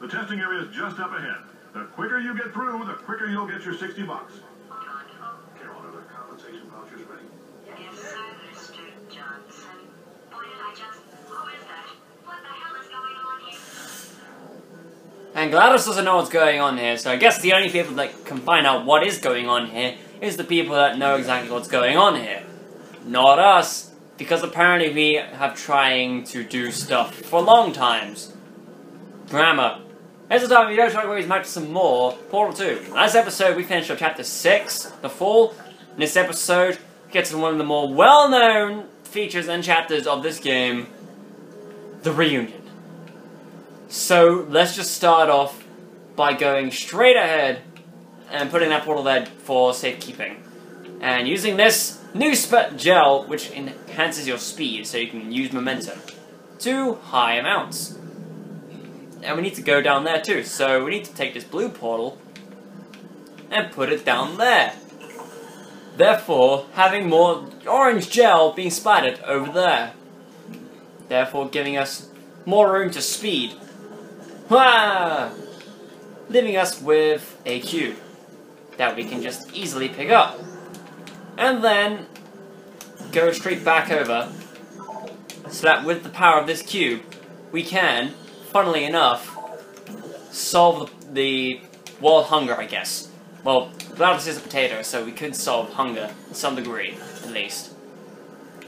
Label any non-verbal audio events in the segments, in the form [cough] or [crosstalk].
The testing area is just up ahead. The quicker you get through, the quicker you'll get your 60 bucks. Carol, are the compensation vouchers ready? Yes, sir, Mr. Johnson. Boy, did I just... Who is that? What the hell is going on here? And GLaDOS doesn't know what's going on here, so I guess the only people that can find out what is going on here is the people that know exactly what's going on here. Not us, because apparently we have trying to do stuff for long times. Grammar. Here's the time we don't to raise back some more. Portal 2. Last episode we finished up chapter 6, The Fall. In this episode, we get to one of the more well-known features and chapters of this game, The Reunion. So let's just start off by going straight ahead and putting that portal there for safekeeping. And using this new sp gel, which enhances your speed so you can use momentum to high amounts. And we need to go down there too, so we need to take this blue portal and put it down there. Therefore, having more orange gel being splattered over there. Therefore, giving us more room to speed. Wah! Leaving us with a cube that we can just easily pick up. And then go straight back over so that with the power of this cube, we can, funnily enough, solve the world hunger, I guess. Well, GLaDOS is a potato, so we could solve hunger to some degree, at least.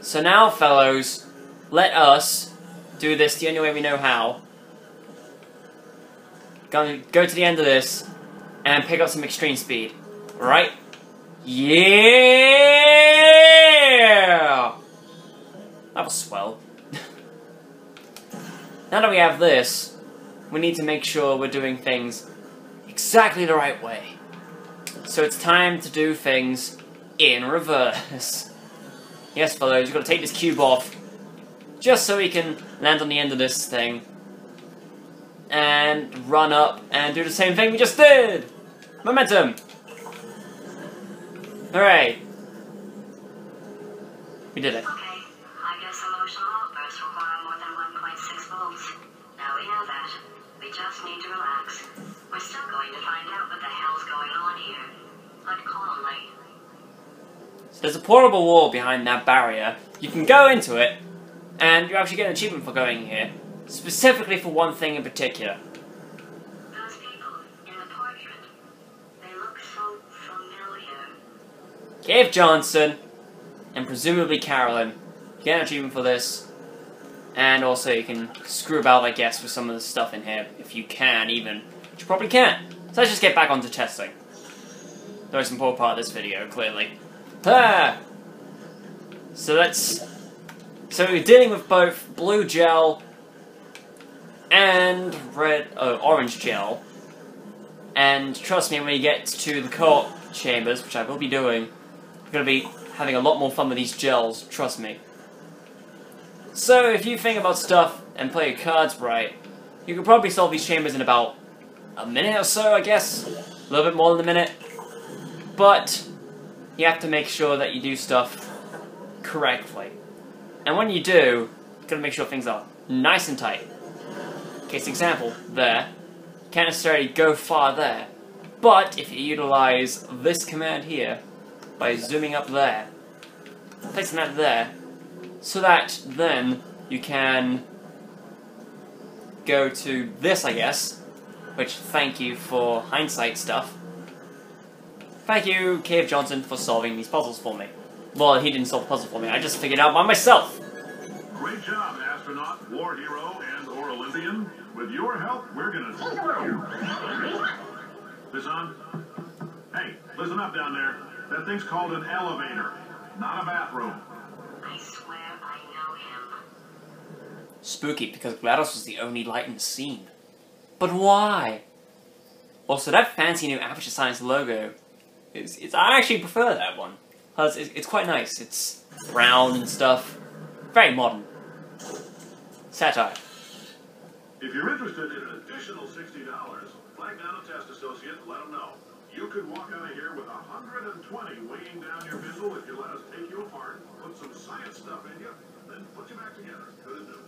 So now, fellows, let us do this the only way we know how. Gonna go to the end of this and pick up some extreme speed. Right? Yeah! That was swell. Now that we have this, we need to make sure we're doing things exactly the right way. So it's time to do things in reverse. [laughs] yes, fellows, you've got to take this cube off just so we can land on the end of this thing and run up and do the same thing we just did! Momentum! Hooray! We did it. We just need to relax. We're still going to find out what the hell's going on here. But calmly. So there's a portable wall behind that barrier. You can go into it, and you actually get an achievement for going here. Specifically for one thing in particular. Those people in the portrait, they look so familiar. Cave Johnson, and presumably Caroline, get an achievement for this. And also you can screw about, I guess, with some of the stuff in here, if you can, even. Which you probably can't. So let's just get back onto testing. The most important part of this video, clearly. Ah! So let's... So we're dealing with both blue gel and red, oh, orange gel. And trust me, when we get to the co-op chambers, which I will be doing, you're going to be having a lot more fun with these gels, trust me. So, if you think about stuff and play your cards right, you can probably solve these chambers in about a minute or so, I guess. A little bit more than a minute. But, you have to make sure that you do stuff correctly. And when you do, you gotta make sure things are nice and tight. Case example, there. Can't necessarily go far there. But if you utilize this command here, by zooming up there, placing that there, so that then you can go to this, I guess, which thank you for hindsight stuff. Thank you, Cave Johnson, for solving these puzzles for me. Well, he didn't solve the puzzle for me, I just figured it out by myself. Great job, astronaut, war hero, and or Olympian. With your help, we're gonna take the world. This on? Hey, listen up down there. That thing's called an elevator, not a bathroom. Spooky, because GLaDOS was the only light in the scene. But why? Also, that fancy new Aperture Science logo, is, it's, I actually prefer that one. It's, it's quite nice. It's brown and stuff. Very modern. Satire. If you're interested in an additional $60, flag test associate let them know. You could walk out of here with 120 weighing down your missile if you let us take you apart, put some science stuff in you, then put you back together. Good as new.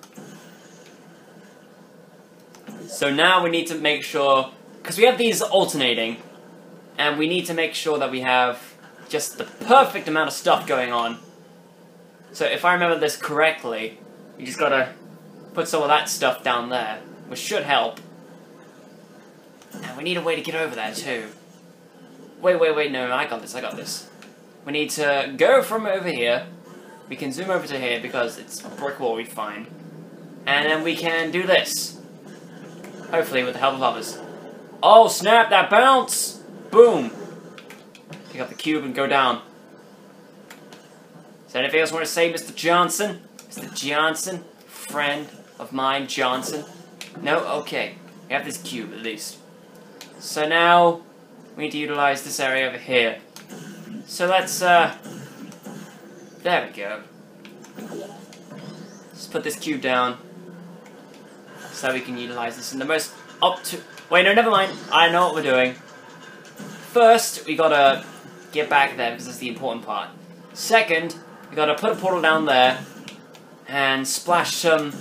So now we need to make sure, because we have these alternating, and we need to make sure that we have just the perfect amount of stuff going on. So if I remember this correctly, you just gotta put some of that stuff down there, which should help. And we need a way to get over there too. Wait, wait, wait, no, I got this, I got this. We need to go from over here. We can zoom over to here because it's a brick wall we find. And then we can do this. Hopefully with the help of others. Oh, snap, that bounce! Boom! Pick up the cube and go down. Is there anything else want to say, Mr. Johnson? Mr. Johnson? Friend of mine, Johnson? No? Okay. We have this cube, at least. So now, we need to utilize this area over here. So let's, uh... There we go. Let's put this cube down. So we can utilize this in the most up to... Wait, no, never mind. I know what we're doing. First, we gotta get back there, because that's the important part. Second, we gotta put a portal down there, and splash some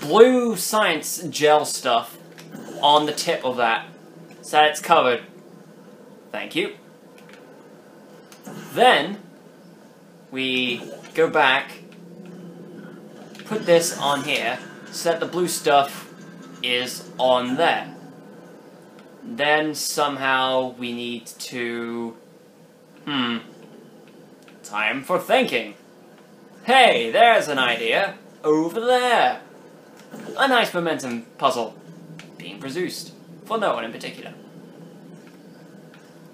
blue science gel stuff on the tip of that, so that it's covered. Thank you. Then, we go back, put this on here, so that the blue stuff is on there. Then somehow we need to... Hmm. Time for thinking. Hey, there's an idea. Over there. A nice momentum puzzle. Being produced. For no one in particular.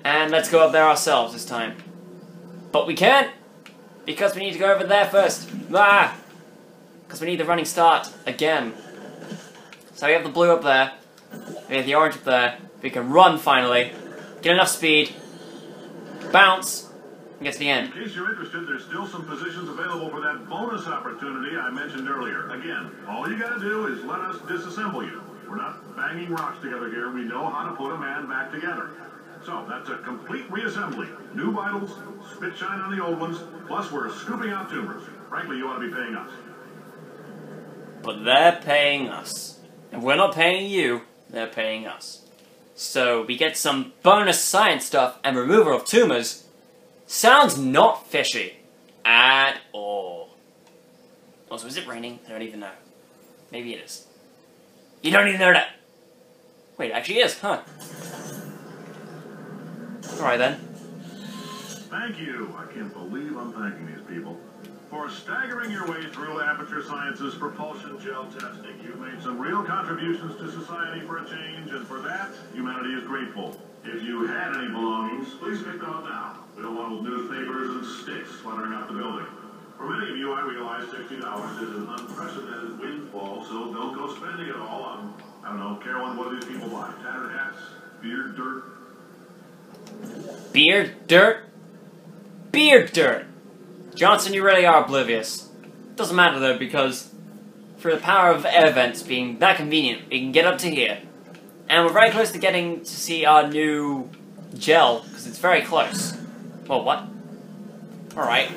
And let's go up there ourselves this time. But we can't! Because we need to go over there first. Ah! Because we need the running start again. So we have the blue up there. We have the orange up there. We can run finally. Get enough speed. Bounce. And get to the end. In case you're interested, there's still some positions available for that bonus opportunity I mentioned earlier. Again, all you gotta do is let us disassemble you. We're not banging rocks together here. We know how to put a man back together. So that's a complete reassembly. New vitals, spit shine on the old ones, plus we're scooping out tumors. Frankly, you ought to be paying us. But they're paying us. If we're not paying you, they're paying us. So we get some bonus science stuff and removal of tumors. Sounds not fishy. At all. Also, is it raining? I don't even know. Maybe it is. You don't even know that! Wait, it actually is, huh? Alright then. Thank you. I can't believe I'm thanking these people. For staggering your way through Aperture Science's propulsion gel testing, you've made some real contributions to society for a change, and for that, humanity is grateful. If you had any belongings, please pick them up now. We don't want newspapers and sticks cluttering up the building. For many of you, I realize $60 is an unprecedented windfall, so don't go spending it all on, I don't know, Caroline, what do these people buy? Tattered hats? Beard dirt? Beard dirt? Beard dirt! Johnson, you really are oblivious. Doesn't matter though, because for the power of air vents being that convenient, we can get up to here. And we're very close to getting to see our new gel, because it's very close. Well, what? Alright.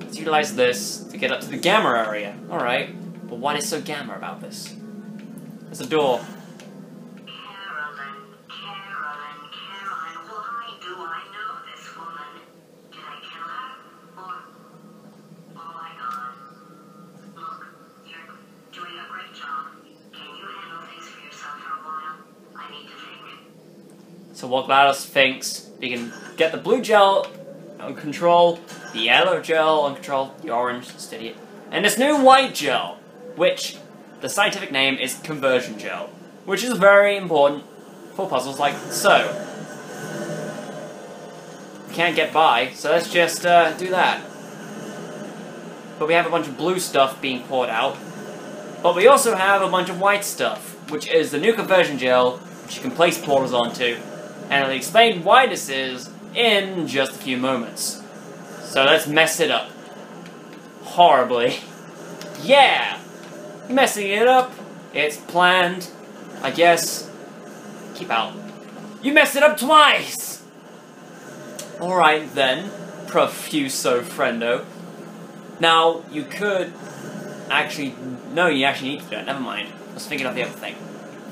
Let's utilize this to get up to the gamma area. Alright. But what is so gamma about this? There's a door. So what GLaDOS thinks, we can get the blue gel on control, the yellow gel on control, the orange, steady and this new white gel, which the scientific name is conversion gel, which is very important for puzzles like so. We can't get by, so let's just uh, do that. But we have a bunch of blue stuff being poured out, but we also have a bunch of white stuff, which is the new conversion gel, which you can place portals onto, and I'll explain why this is in just a few moments. So let's mess it up. Horribly. [laughs] Yeah! Messing it up. It's planned. I guess. Keep out. You messed it up twice! Alright then, profuso friendo. Now, you could actually. No, you actually need to do it. Never mind. I was thinking of the other thing.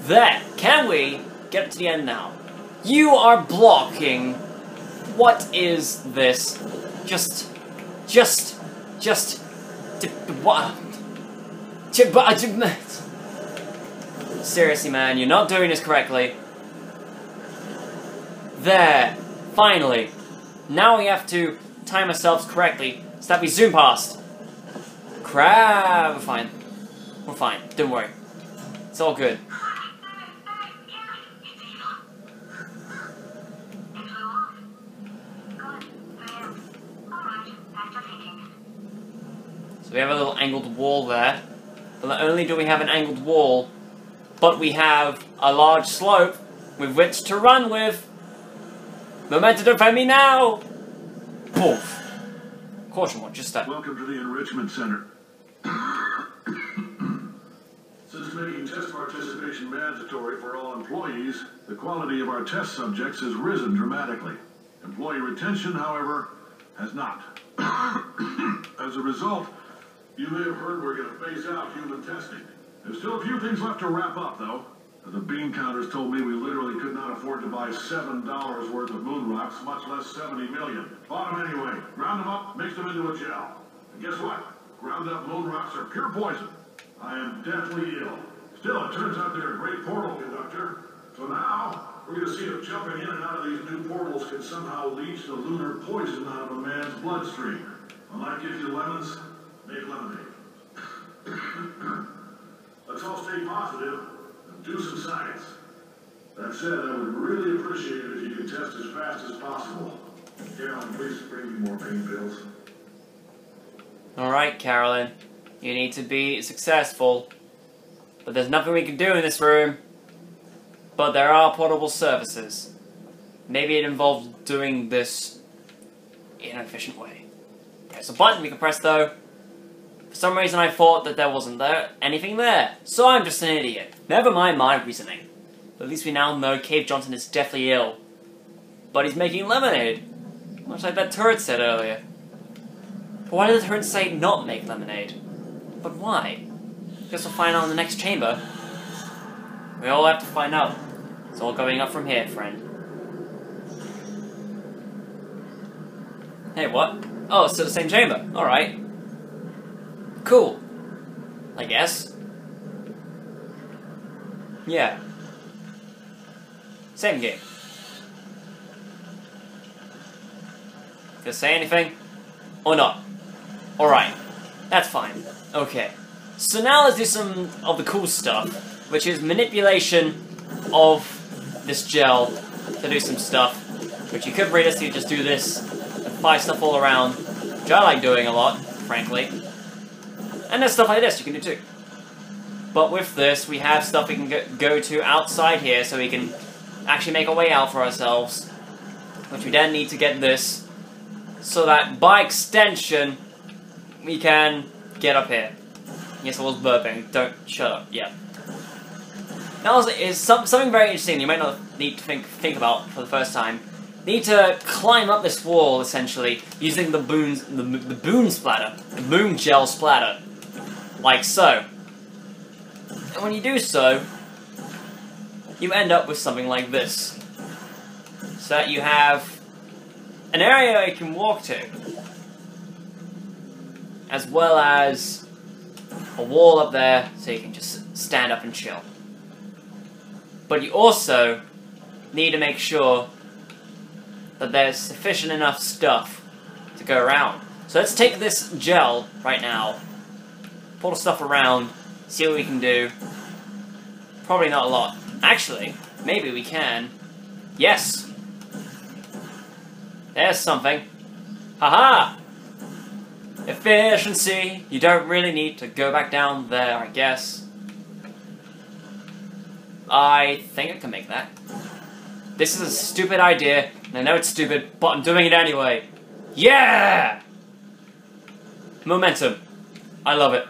There. Can we get to the end now? You are blocking. What is this? Just, just, just, what? Uh, [laughs] Seriously, man, you're not doing this correctly. There. Finally. Now we have to time ourselves correctly so that we zoom past. Crap. We're fine. We're fine. Don't worry. It's all good. So we have a little angled wall there. But not only do we have an angled wall, but we have a large slope with which to run with. Momentum defend me now! Poof. Caution one, just that. Welcome to the Enrichment Center. Since making test participation mandatory for all employees, the quality of our test subjects has risen dramatically. Employee retention, however, has not. [coughs] As a result, you may have heard we're going to phase out human testing. There's still a few things left to wrap up, though. The bean counters told me we literally could not afford to buy seven dollars worth of moon rocks, much less seventy million. Bought them anyway. Ground them up, mixed them into a gel. And guess what? Ground up moon rocks are pure poison. I am deathly ill. Still, it turns out they're a great portal conductor. So now, we're going to see if jumping in and out of these new portals can somehow leach the lunar poison out of a man's bloodstream. When life gives you lemons, Let's all stay positive and do some science. That said, I would really appreciate it if you could test as fast as possible. Caroline, please bring me more pain pills. Alright, Caroline. You need to be successful. But there's nothing we can do in this room. But there are portable services. Maybe it involves doing this in an efficient way. There's a button we can press though. For some reason I thought that there wasn't there anything there. So I'm just an idiot. Never mind my reasoning. But at least we now know Cave Johnson is deathly ill. But he's making lemonade. Much like that turret said earlier. But why did the turret say not make lemonade? But why? Guess we'll find out in the next chamber. We all have to find out. It's all going up from here, friend. Hey, what? Oh, it's still the same chamber. Alright. Cool. I guess. Yeah. Same game. Gonna say anything? Or not? Alright. That's fine. Okay. So now let's do some of the cool stuff, which is manipulation of this gel to do some stuff, which you could realistically just do this and fly stuff all around, which I like doing a lot, frankly. And there's stuff like this you can do too. But with this, we have stuff we can go, to outside here, so we can actually make a way out for ourselves, which we then need to get this, so that by extension, we can get up here. Yes, I was burping. Don't shut up. Yeah. Now is some, something very interesting you might not need to think think about for the first time. Need to climb up this wall essentially using the boons the, the boon splatter, the boon gel splatter, like so. And when you do so, you end up with something like this. So that you have an area you can walk to, as well as a wall up there so you can just stand up and chill. But you also need to make sure that there's sufficient enough stuff to go around. So let's take this gel right now, pull stuff around, see what we can do. Probably not a lot. Actually, maybe we can. Yes! There's something. Haha! Efficiency! You don't really need to go back down there, I guess. I think I can make that. This is a stupid idea, and I know it's stupid, but I'm doing it anyway. Yeah! Momentum. I love it.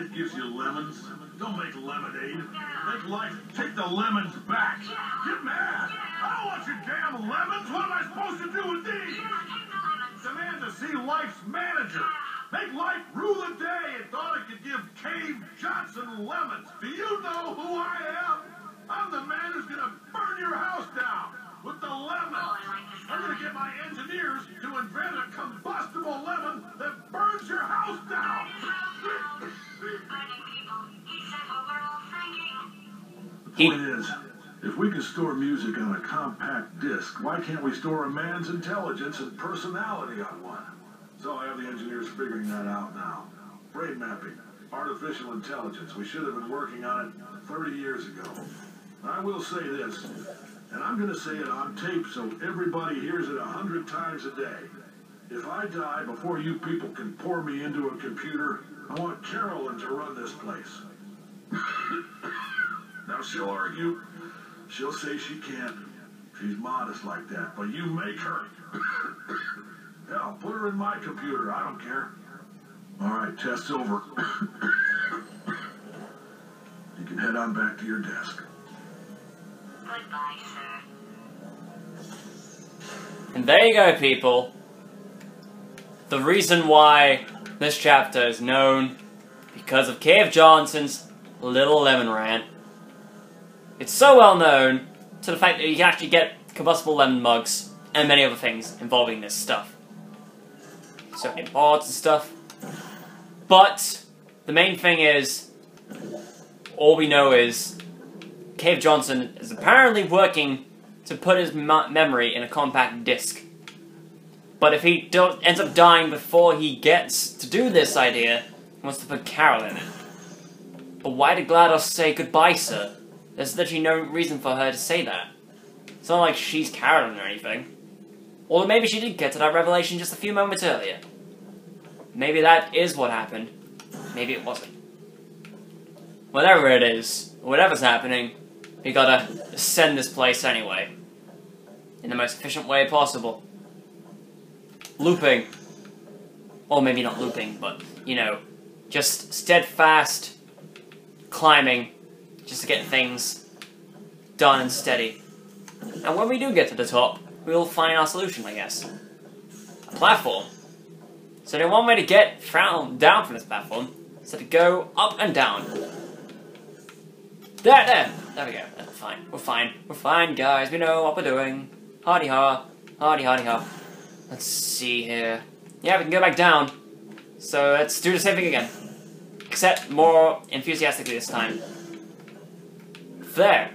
Life gives you lemons. Don't make lemonade. Make life take the lemons back. Get mad. I don't want your damn lemons. What am I supposed to do with these? Demand to see life's manager. Make life rule the day and thought it could give Cave Johnson lemons. Do you know who I am? I'm the man who's going to burn your house down with the lemons. I'm going to get my engineers to invent a combustible lemon that burns your house down. He Point is, if we can store music on a compact disc, why can't we store a man's intelligence and personality on one? So I have the engineers figuring that out now. Brain mapping, artificial intelligence. We should have been working on it 30 years ago. I will say this, and I'm going to say it on tape so everybody hears it a hundred times a day. If I die before you people can pour me into a computer, I want Caroline to run this place. [laughs] now she'll argue. She'll say she can't. She's modest like that, but you make her. [coughs] Hell, put her in my computer. I don't care. All right, test's over. [coughs] you can head on back to your desk. Goodbye, sir. And there you go, people. The reason why this chapter is known because of Cave Johnson's Little Lemon Rant. It's so well known to the fact that you can actually get combustible lemon mugs and many other things involving this stuff. So boards and stuff. But the main thing is, all we know is Cave Johnson is apparently working to put his memory in a compact disc. But if he ends up dying before he gets to do this idea, he wants to put Carol in it. But why did GLaDOS say goodbye, sir? There's literally no reason for her to say that. It's not like she's Caroline or anything. Or maybe she did get to that revelation just a few moments earlier. Maybe that is what happened. Maybe it wasn't. Whatever it is, whatever's happening, we gotta send this place anyway. In the most efficient way possible. Looping. Or maybe not looping, but, you know, just steadfast climbing just to get things done and steady. And when we do get to the top, we'll find our solution, I guess. A platform. So the one way to get from, down from this platform is to go up and down. There, there, there we go. That's fine. We're fine. We're fine, guys. We know what we're doing. Hardy ha, hardy hardy ha. Let's see here. Yeah, we can go back down. So let's do the same thing again, except more enthusiastically this time. There.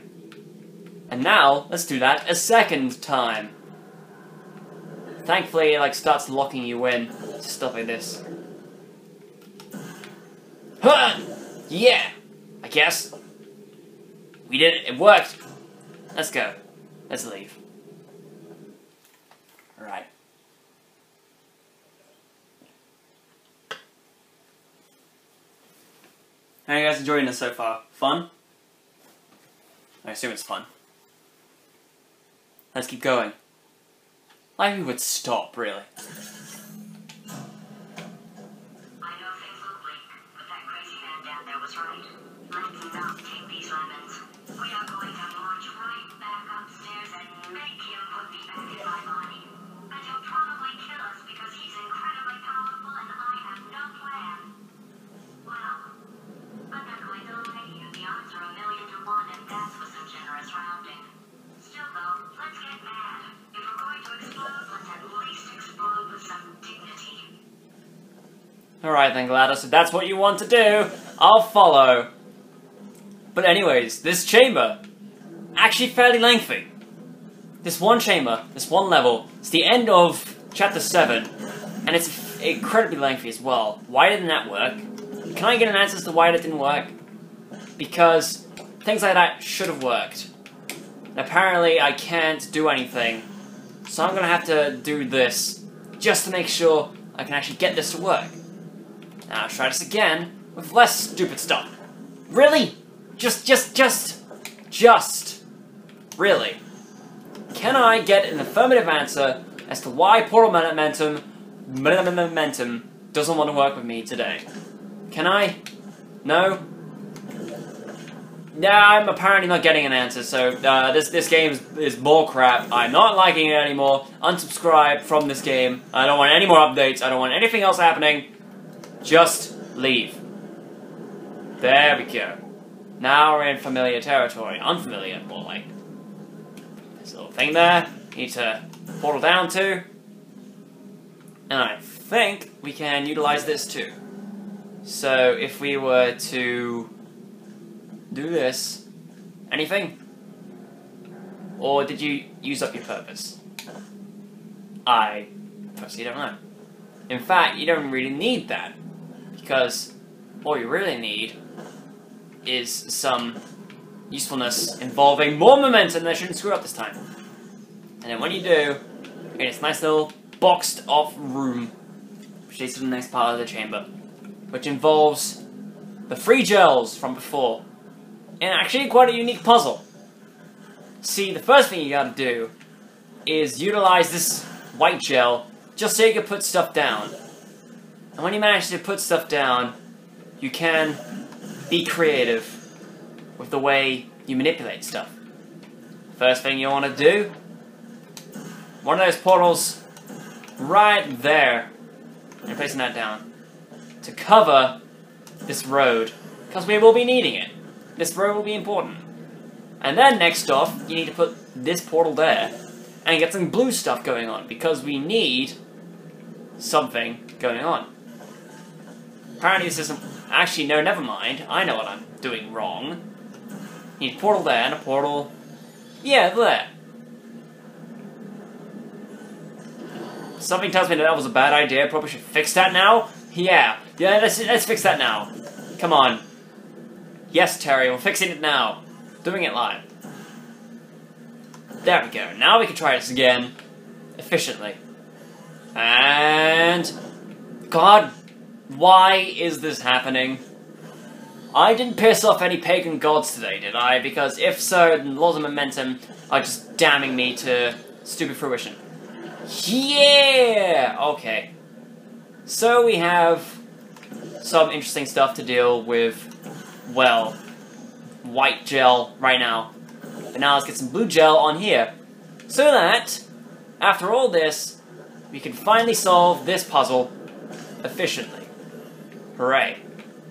And now let's do that a second time. Thankfully, it like starts locking you in to stuff like this. Huh! Yeah! I guess. We did it. It worked. Let's go. Let's leave. Alright. How are you guys enjoying this so far? Fun? I assume it's fun. Let's keep going. Like would stop, really. Lemons. We are going to march right back upstairs and make Alright then, GLaDOS, if that's what you want to do, I'll follow. But anyways, this chamber, actually fairly lengthy. This one chamber, this one level, it's the end of chapter 7, and it's incredibly lengthy as well. Why didn't that work? Can I get an answer as to why that didn't work? Because things like that should have worked. And apparently I can't do anything, so I'm gonna have to do this, just to make sure I can actually get this to work. Now try this again with less stupid stuff. Really? Just, just, just, just. Really? Can I get an affirmative answer as to why portal momentum, momentum doesn't want to work with me today? Can I? No? Yeah, I'm apparently not getting an answer, so uh, this this game is, is bull crap. I'm not liking it anymore. Unsubscribe from this game. I don't want any more updates. I don't want anything else happening. Just leave. There we go. Now we're in familiar territory. Unfamiliar, more like. This little thing there. Need to portal down to. And I think we can utilize this too. So if we were to do this, anything? Or did you use up your purpose? I personally don't know. In fact, you don't really need that. Because all you really need is some usefulness involving more momentum that shouldn't screw up this time. And then when you do, this nice little boxed off room, which leads to the next part of the chamber, which involves the free gels from before. And actually quite a unique puzzle. See, the first thing you gotta do is utilize this white gel just so you can put stuff down. And when you manage to put stuff down, you can be creative with the way you manipulate stuff. First thing you want to do, one of those portals right there, and placing that down to cover this road, because we will be needing it. This road will be important. And then next off, you need to put this portal there, and get some blue stuff going on, because we need something going on. Apparently this isn't... Actually, no, never mind. I know what I'm doing wrong. You need a portal there, and a portal... Yeah, there. Something tells me that that was a bad idea. Probably should fix that now. Yeah. Yeah, let's, let's fix that now. Come on. Yes, Terry, we're fixing it now. Doing it live. There we go. Now we can try this again. Efficiently. And... God, why is this happening? I didn't piss off any pagan gods today, did I? Because if so, then laws of momentum are just damning me to stupid fruition. Yeah! Okay. So we have some interesting stuff to deal with, well, white gel right now. But now let's get some blue gel on here. So that, after all this, we can finally solve this puzzle efficiently. Hooray.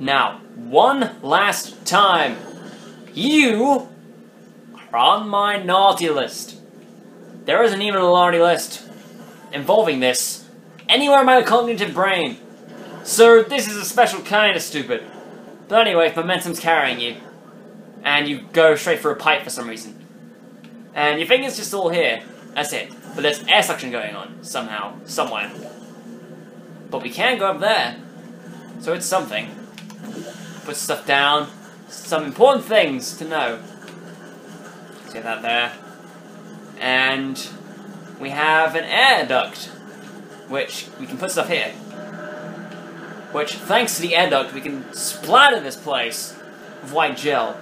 Now, one last time. You are on my naughty list. There isn't even a naughty list involving this anywhere in my cognitive brain. So this is a special kind of stupid. But anyway, momentum's carrying you, and you go straight for a pipe for some reason, and your it's just all here, that's it. But there's air suction going on, somehow, somewhere. But we can go up there, so it's something. Put stuff down, some important things to know. Get that there. And we have an air duct, which we can put stuff here. Which, thanks to the air duct, we can splatter this place with white gel.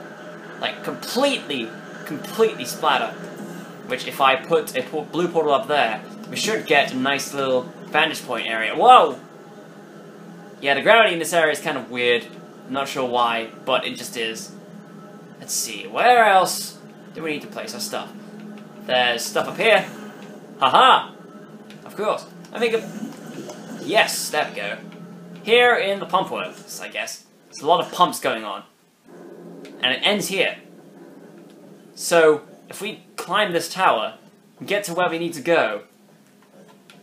Like, completely, completely splatter. Which, if I put a blue portal up there, we should get a nice little vantage point area. Whoa! Yeah, the gravity in this area is kind of weird. I'm not sure why, but it just is. Let's see, where else do we need to place our stuff? There's stuff up here. Haha! Of course. I think. Yes, there we go. Here in the pump works, I guess. There's a lot of pumps going on. And it ends here. So, if we climb this tower and get to where we need to go,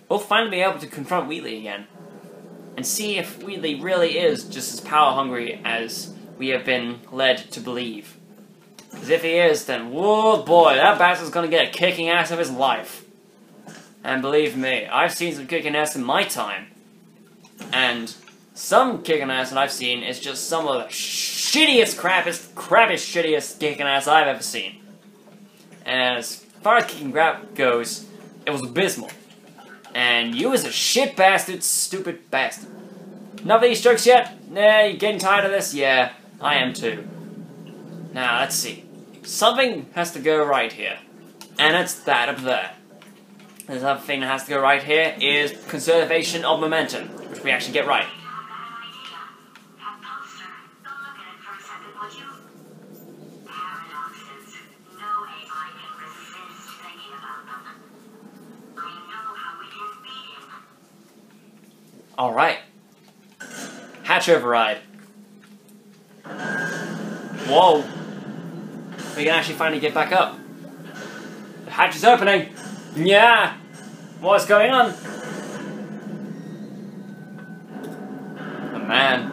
we'll finally be able to confront Wheatley again. And see if Wheatley really is just as power hungry as we have been led to believe. Because if he is, then whoa boy, that bastard's gonna get a kicking ass of his life. And believe me, I've seen some kicking ass in my time. And some kicking ass that I've seen is just some of the shittiest, crappiest, crappiest, shittiest kicking ass I've ever seen. And as far as kicking crap goes, it was abysmal. And you was a shit bastard, stupid bastard. None of these jokes yet? Nah, you getting tired of this? Yeah, I am too. Now, let's see. Something has to go right here. And it's that up there. There's another thing that has to go right here is conservation of momentum, which we actually get right. Alright. Hatch override. Whoa. We can actually finally get back up. The hatch is opening. Yeah. What's going on? Oh, man.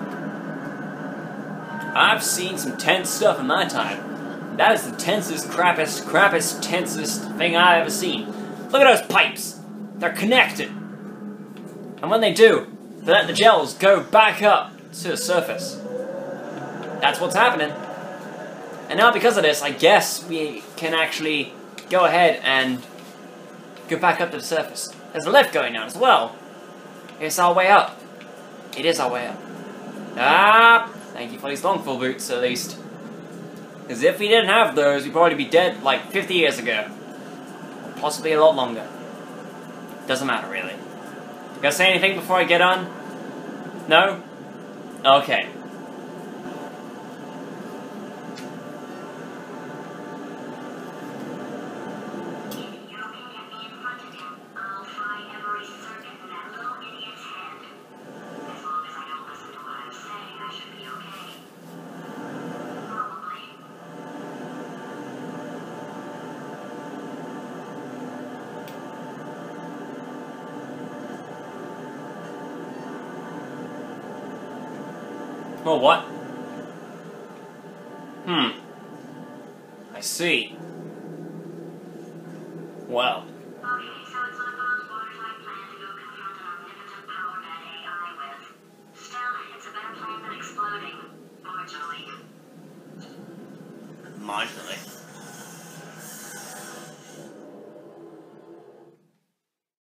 I've seen some tense stuff in my time. That is the tensest, crappiest, crappiest, tensest thing I've ever seen. Look at those pipes. They're connected. And when they do, let the gels go back up to the surface. That's what's happening. And now because of this, I guess we can actually go ahead and go back up to the surface. There's a lift going down as well. It's our way up. It is our way up. Ah, thank you for these long fall boots, at least. Because if we didn't have those, we'd probably be dead like 50 years ago. Possibly a lot longer. Doesn't matter, really. You gonna say anything before I get on? No? Okay. Well, what? Hmm. I see.